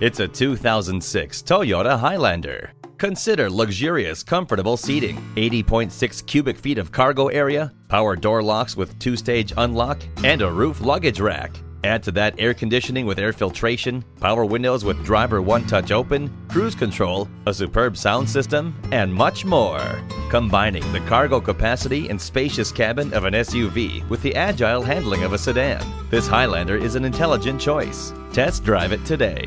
It's a 2006 Toyota Highlander. Consider luxurious, comfortable seating, 80.6 cubic feet of cargo area, power door locks with two stage unlock, and a roof luggage rack. Add to that air conditioning with air filtration, power windows with driver one touch open, cruise control, a superb sound system, and much more. Combining the cargo capacity and spacious cabin of an SUV with the agile handling of a sedan, this Highlander is an intelligent choice. Test drive it today.